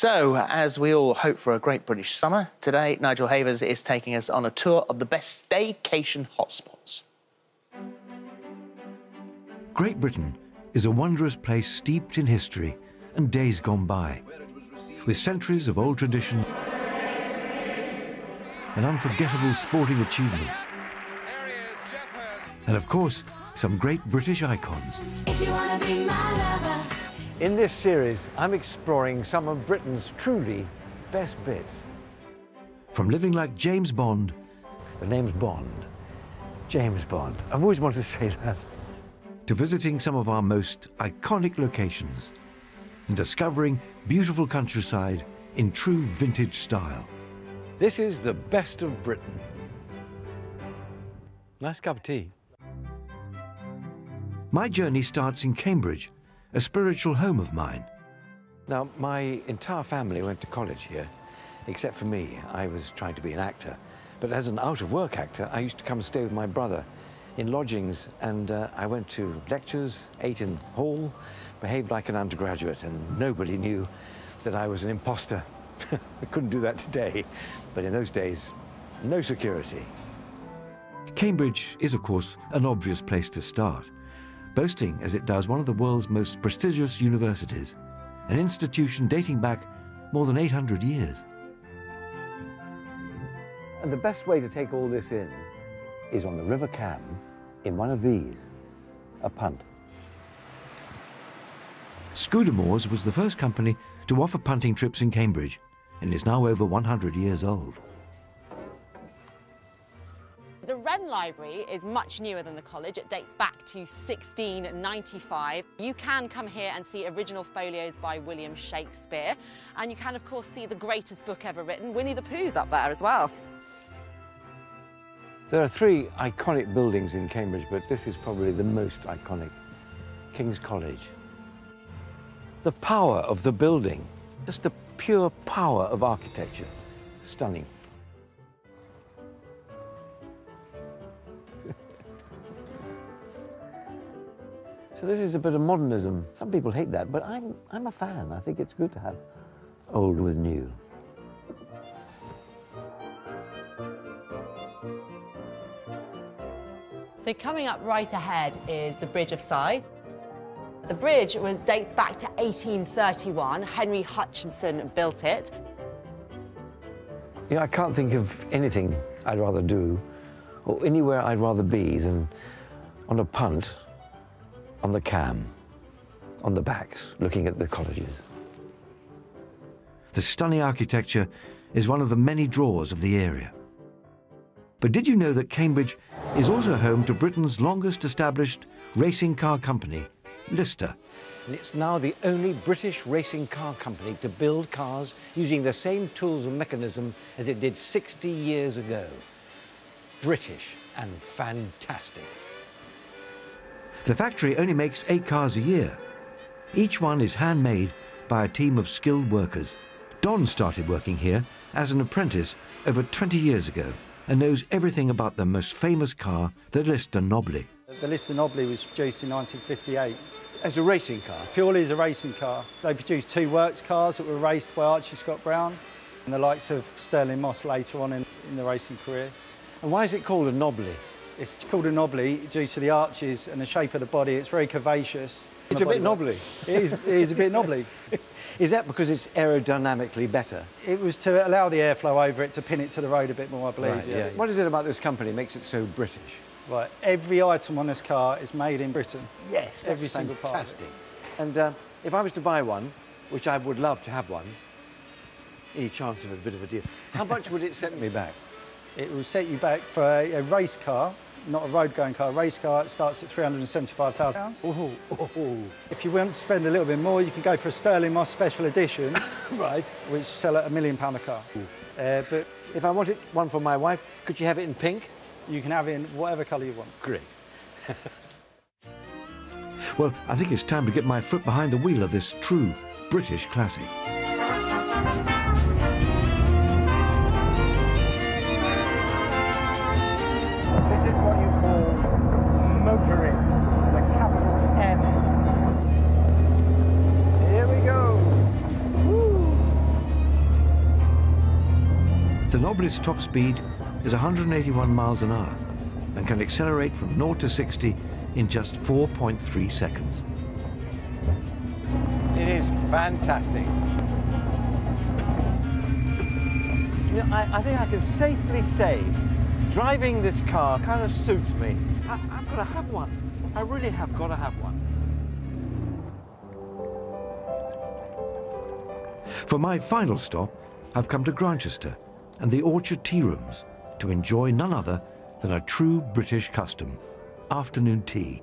So, as we all hope for a great British summer, today Nigel Havers is taking us on a tour of the best staycation hotspots. Great Britain is a wondrous place steeped in history and days gone by, with centuries of old tradition and unforgettable sporting achievements. And of course, some great British icons. In this series, I'm exploring some of Britain's truly best bits. From living like James Bond. The name's Bond. James Bond. I've always wanted to say that. To visiting some of our most iconic locations and discovering beautiful countryside in true vintage style. This is the best of Britain. Nice cup of tea. My journey starts in Cambridge, a spiritual home of mine. Now, my entire family went to college here, except for me. I was trying to be an actor. But as an out-of-work actor, I used to come and stay with my brother in lodgings, and uh, I went to lectures, ate in hall, behaved like an undergraduate, and nobody knew that I was an imposter. I couldn't do that today, but in those days, no security. Cambridge is, of course, an obvious place to start boasting as it does one of the world's most prestigious universities, an institution dating back more than 800 years. And the best way to take all this in is on the River Cam in one of these, a punt. Scudamores was the first company to offer punting trips in Cambridge and is now over 100 years old. Library is much newer than the college. It dates back to 1695. You can come here and see original folios by William Shakespeare. And you can, of course, see the greatest book ever written, Winnie the Pooh's up there as well. There are three iconic buildings in Cambridge, but this is probably the most iconic, King's College. The power of the building, just the pure power of architecture, stunning. So this is a bit of modernism. Some people hate that, but I'm, I'm a fan. I think it's good to have old with new. So coming up right ahead is the Bridge of Sighs. The bridge was, dates back to 1831. Henry Hutchinson built it. You know, I can't think of anything I'd rather do or anywhere I'd rather be than on a punt on the cam, on the backs, looking at the colleges. The stunning architecture is one of the many draws of the area. But did you know that Cambridge is also home to Britain's longest established racing car company, Lister? And it's now the only British racing car company to build cars using the same tools and mechanism as it did 60 years ago. British and fantastic. The factory only makes eight cars a year. Each one is handmade by a team of skilled workers. Don started working here as an apprentice over 20 years ago and knows everything about the most famous car, the Lister Knobbly. The Lister Knobbly was produced in 1958. As a racing car? Purely as a racing car. They produced two works cars that were raced by Archie Scott Brown and the likes of Stirling Moss later on in, in the racing career. And why is it called a Knobbly? It's called a Knobbly due to the arches and the shape of the body. It's very curvaceous. It's a bit knobbly. It is, it is a bit knobbly. is that because it's aerodynamically better? It was to allow the airflow over it to pin it to the road a bit more, I believe. Right, yes. yeah. What is it about this company makes it so British? Right, every item on this car is made in Britain. Yes, every single fantastic. part. And uh, if I was to buy one, which I would love to have one, any chance of a bit of a deal, how much would it set me back? It will set you back for a, a race car not a road-going car, a race car, it starts at £375,000. Oh, oh, oh. If you want to spend a little bit more, you can go for a Stirling Moss Special Edition, right, which sell at a million pound a car. Uh, but if I wanted one for my wife, could you have it in pink? You can have it in whatever colour you want. Great. well, I think it's time to get my foot behind the wheel of this true British classic. The Knobbly's top speed is 181 miles an hour and can accelerate from 0 to 60 in just 4.3 seconds. It is fantastic. You know, I, I think I can safely say driving this car kind of suits me. I, I've got to have one. I really have got to have one. For my final stop, I've come to Grantchester and the Orchard Tea Rooms to enjoy none other than a true British custom, afternoon tea,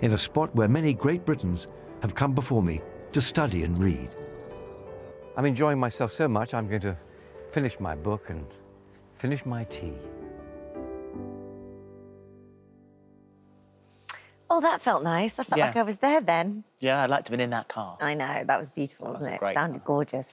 in a spot where many Great Britons have come before me to study and read. I'm enjoying myself so much, I'm going to finish my book and finish my tea. Oh, that felt nice. I felt Yeah. like I was there then. Yeah, I'd like to have been in that car. I know, that was beautiful, That was wasn't a it? great Sounded car. gorgeous.